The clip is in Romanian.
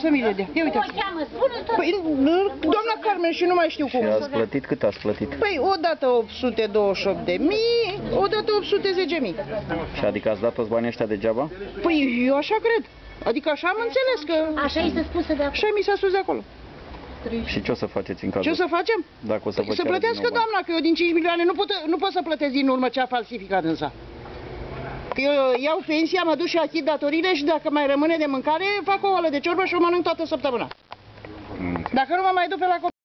să mi le dea. Ia uite. Cum o cheamă? Spune tot. Păi, doamna Carmen și nu mai știu Și cum. ați plătit? Cât ați plătit? Păi, odată 828 de mii, odată 810 mii. Și adică ați dat toți banii ăștia degeaba? Păi, eu așa cred. Adică așa am înțeles că... Așa este spusă de acum. Așa mi s-a spus de acolo. Și ce o să faceți în cazul Ce o să facem? Dacă o să vă Păi să ceară din plătească nou bani? doamna, că eu din 5 milioane nu pot, nu pot să plătesc din urmă ce a falsificat însă. Că eu iau pensia, mă duc și achit datorile și dacă mai rămâne de mâncare, fac o oală de ciorbă și o mănânc toată săptămâna. Mm. Dacă nu mă mai duc pe la copii.